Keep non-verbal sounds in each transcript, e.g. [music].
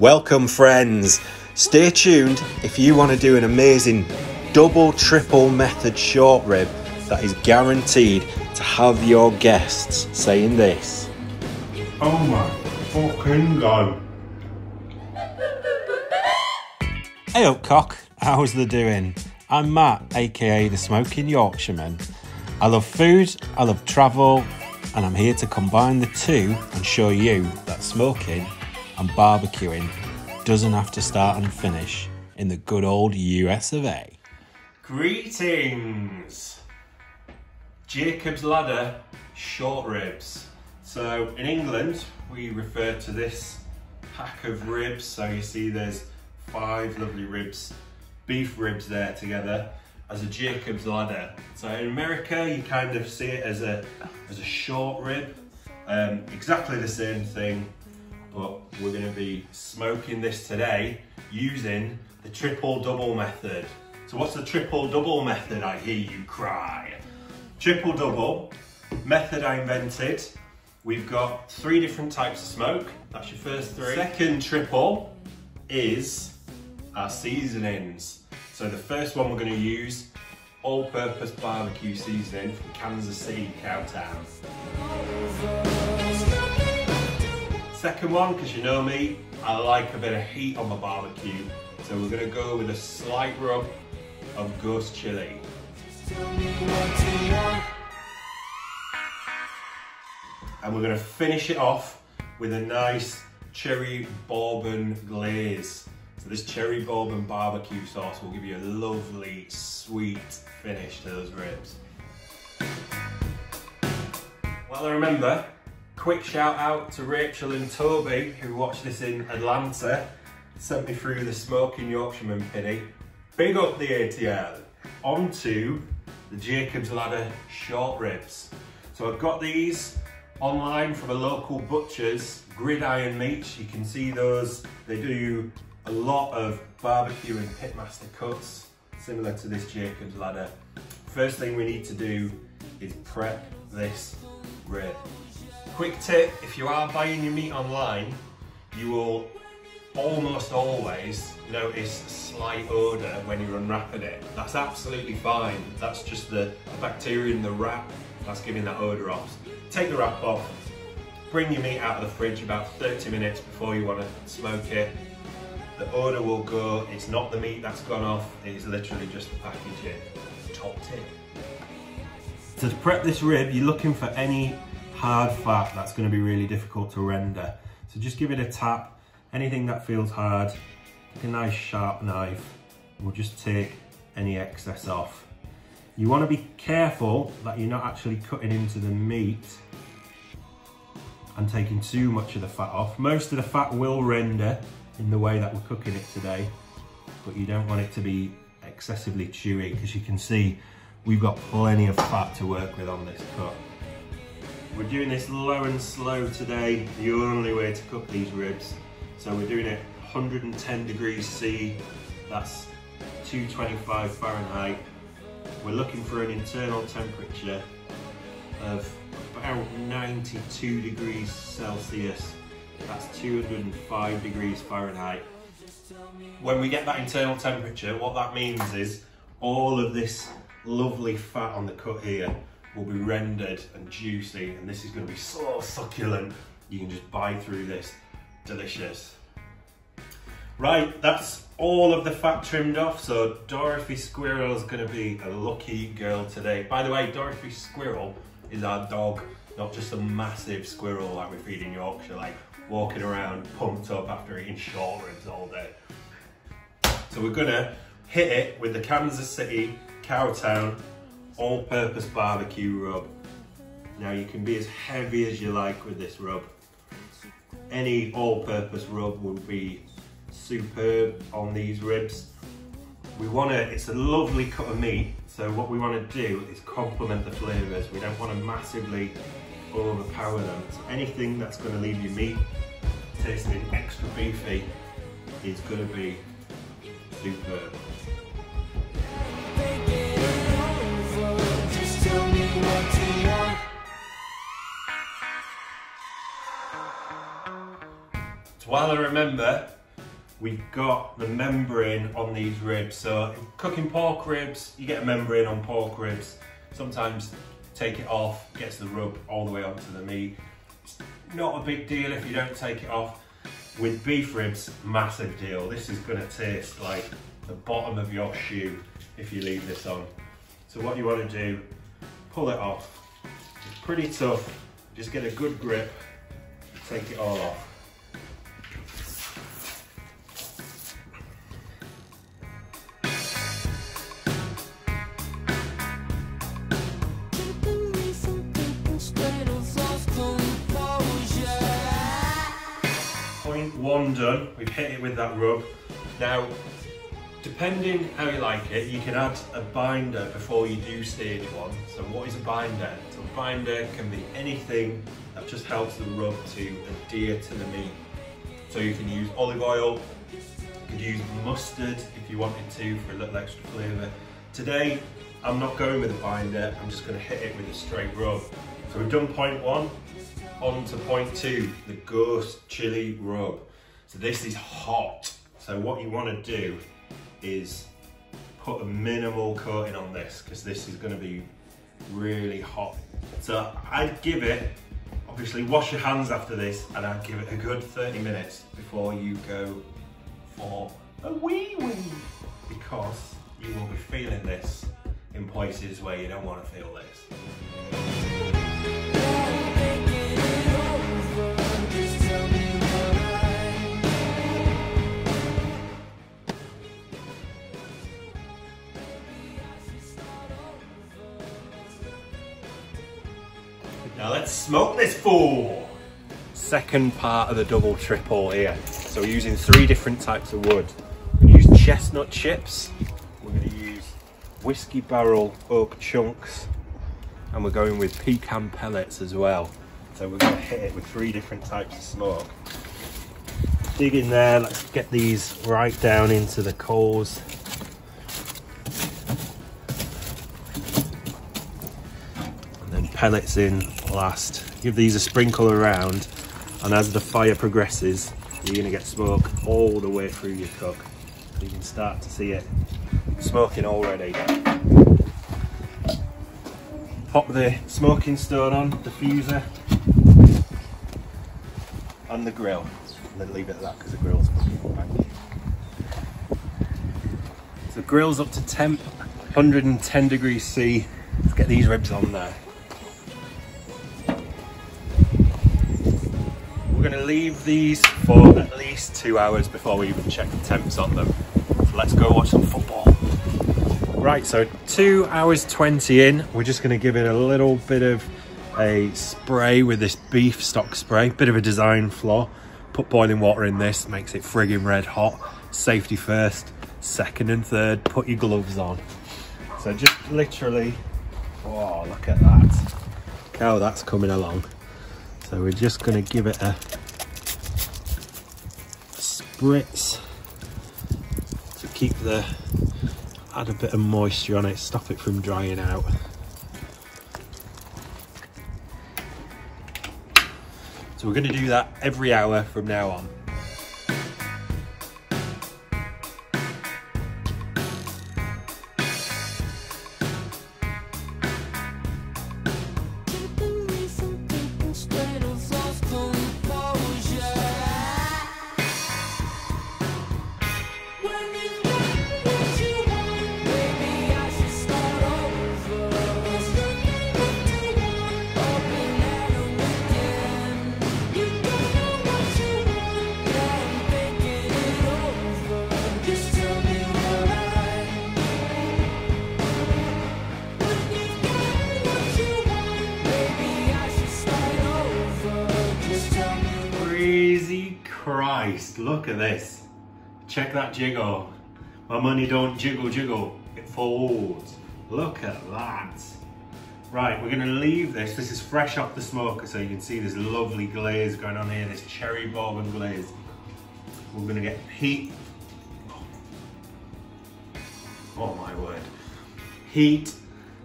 Welcome, friends. Stay tuned if you want to do an amazing double, triple method short rib that is guaranteed to have your guests saying this. Oh my fucking god. Hey up, cock. How's the doing? I'm Matt, aka the Smoking Yorkshireman. I love food, I love travel, and I'm here to combine the two and show you that smoking and barbecuing doesn't have to start and finish in the good old US of A. Greetings! Jacob's Ladder short ribs. So in England, we refer to this pack of ribs. So you see there's five lovely ribs, beef ribs there together as a Jacob's Ladder. So in America, you kind of see it as a, as a short rib. Um, exactly the same thing, but we're gonna be smoking this today using the triple double method. So what's the triple double method, I hear you cry? Triple double, method I invented. We've got three different types of smoke. That's your first three. Second triple is our seasonings. So the first one we're gonna use, all-purpose barbecue seasoning from Kansas City Cowtown. Second one, because you know me, I like a bit of heat on my barbecue. So we're gonna go with a slight rub of ghost chili. And we're gonna finish it off with a nice cherry bourbon glaze. So this cherry bourbon barbecue sauce will give you a lovely, sweet finish to those ribs. Well, I remember, quick shout out to Rachel and Toby, who watched this in Atlanta, sent me through the Smoking Yorkshireman pinny. Big up the ATL. On to the Jacob's Ladder short ribs. So I've got these online from a local butcher's, Gridiron Meats. You can see those. They do a lot of barbecue and pitmaster cuts, similar to this Jacob's Ladder. First thing we need to do is prep this rib. Quick tip, if you are buying your meat online, you will almost always notice a slight odour when you're unwrapping it. That's absolutely fine. That's just the bacteria in the wrap that's giving that odour off. Take the wrap off, bring your meat out of the fridge about 30 minutes before you want to smoke it. The odour will go, it's not the meat that's gone off, it is literally just the packaging. Top tip. So to prep this rib, you're looking for any hard fat that's going to be really difficult to render. So just give it a tap, anything that feels hard, take a nice sharp knife, we'll just take any excess off. You want to be careful that you're not actually cutting into the meat and taking too much of the fat off. Most of the fat will render in the way that we're cooking it today, but you don't want it to be excessively chewy because you can see we've got plenty of fat to work with on this cut. We're doing this low and slow today, the only way to cook these ribs. So we're doing it 110 degrees C, that's 225 Fahrenheit. We're looking for an internal temperature of about 92 degrees Celsius. That's 205 degrees Fahrenheit. When we get that internal temperature, what that means is all of this lovely fat on the cut here will be rendered and juicy and this is going to be so succulent. You can just bite through this. Delicious. Right, that's all of the fat trimmed off, so Dorothy Squirrel is going to be a lucky girl today. By the way, Dorothy Squirrel is our dog, not just a massive squirrel like we feed in Yorkshire, like walking around pumped up after eating short ribs all day. So we're gonna hit it with the Kansas City Cowtown all-purpose barbecue rub. Now you can be as heavy as you like with this rub. Any all-purpose rub would be superb on these ribs. We want to, it's a lovely cut of meat, so what we want to do is complement the flavours. We don't want to massively overpower them. So anything that's going to leave your meat tasting extra beefy is going to be superb. While I remember, we've got the membrane on these ribs. So cooking pork ribs, you get a membrane on pork ribs. Sometimes take it off, gets the rub all the way onto the meat. It's not a big deal if you don't take it off. With beef ribs, massive deal. This is gonna taste like the bottom of your shoe if you leave this on. So what you wanna do, pull it off. It's pretty tough, just get a good grip, take it all off. Point one done, we've hit it with that rub. Now, depending how you like it, you can add a binder before you do stage one. So what is a binder? So a binder can be anything that just helps the rub to adhere to the meat. So you can use olive oil, you could use mustard if you wanted to for a little extra flavour. Today, I'm not going with a binder, I'm just gonna hit it with a straight rub. So we've done point one, on to point two, the ghost chili rub. So this is hot. So what you wanna do is put a minimal coating on this because this is gonna be really hot. So I'd give it, obviously wash your hands after this and I'd give it a good 30 minutes before you go for a wee wee because you will be feeling this in places where you don't want to feel this. Now let's smoke this fool. Second part of the double triple here. So we're using three different types of wood. We're gonna use chestnut chips. We're gonna use whiskey barrel oak chunks. And we're going with pecan pellets as well. So we're gonna hit it with three different types of smoke. Dig in there, let's get these right down into the coals. And then pellets in last. Give these a sprinkle around and as the fire progresses, you're gonna get smoke all the way through your cook. You can start to see it smoking already. Pop the smoking stone on, diffuser, and the grill. And then leave it at that because the grill's cooking. So grill's up to temp, 110 degrees C. Let's get these ribs on there. Going to leave these for at least two hours before we even check the temps on them. So let's go watch some football. Right, so two hours 20 in, we're just going to give it a little bit of a spray with this beef stock spray, bit of a design flaw. Put boiling water in this, makes it frigging red hot. Safety first, second and third, put your gloves on. So just literally, oh, look at that. Look how that's coming along. So we're just going to give it a spritz to keep the, add a bit of moisture on it, stop it from drying out. So we're going to do that every hour from now on. nos seus Look at this. Check that jiggle. My money don't jiggle jiggle, it folds. Look at that. Right, we're gonna leave this. This is fresh off the smoker, so you can see this lovely glaze going on here, this cherry bourbon glaze. We're gonna get heat. Oh my word. Heat,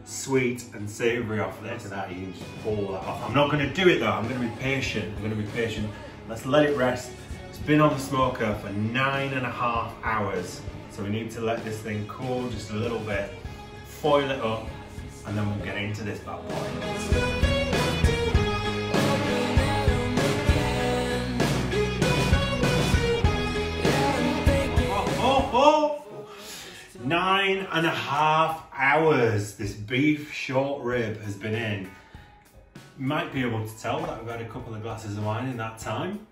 sweet and savoury off. Look at that, you can just pull that off. I'm not gonna do it though, I'm gonna be patient. I'm gonna be patient. Let's let it rest, It's been on the smoker for nine and a half hours. So we need to let this thing cool just a little bit, foil it up, and then we'll get into this bad boy. Nine and a half hours this beef short rib has been in. Might be able to tell that we've had a couple of glasses of wine in that time.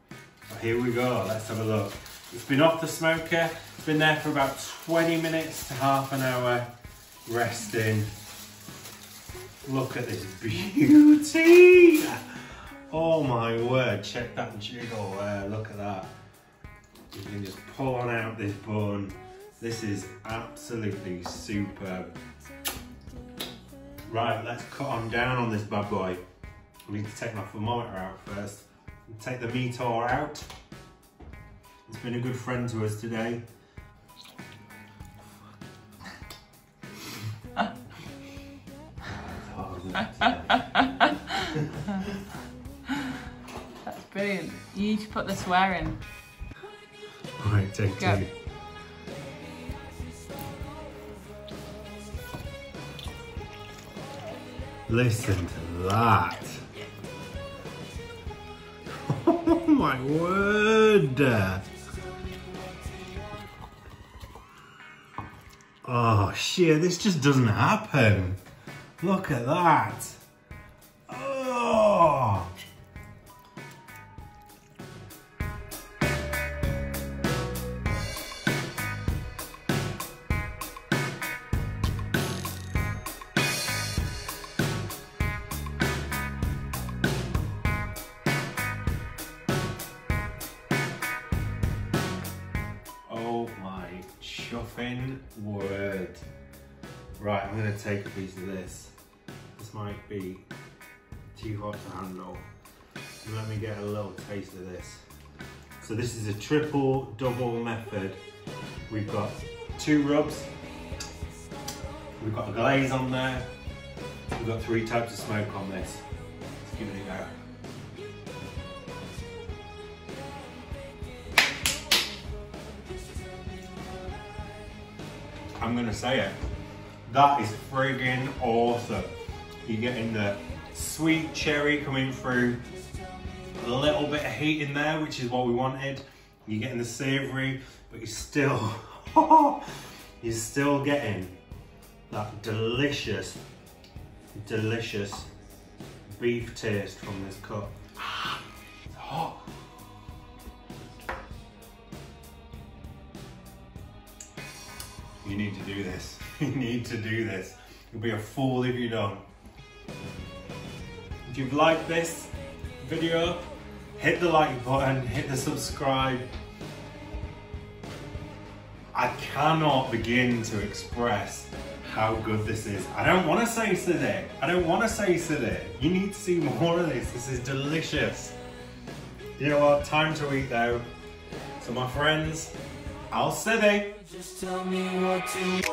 Here we go, let's have a look. It's been off the smoker, it's been there for about 20 minutes to half an hour, resting. Look at this beauty! Oh my word, check that jiggle there, look at that. You can just pull on out this bun. This is absolutely superb. Right, let's cut on down on this bad boy. I need to take my thermometer out first. Take the Meater out. It's been a good friend to us today. That's brilliant. You need to put the swear in. Right, take Go. two. Listen to that. My word. Oh shit, this just doesn't happen. Look at that. Chuffing word. Right, I'm gonna take a piece of this. This might be too hot to handle. Let me get a little taste of this. So this is a triple double method. We've got two rubs. We've got a glaze on there. We've got three types of smoke on this. Let's give it a go. I'm gonna say it. That is friggin' awesome. You're getting the sweet cherry coming through, a little bit of heat in there, which is what we wanted. You're getting the savory, but you're still, [laughs] you're still getting that delicious, delicious beef taste from this cup. [gasps] It's hot. You need to do this. [laughs] You need to do this. You'll be a fool if you don't. If you've liked this video, hit the like button, hit the subscribe. I cannot begin to express how good this is. I don't want to say today. I don't want to say today. You need to see more of this. This is delicious. You know what? Time to eat though. So my friends, I'll say Just tell me what to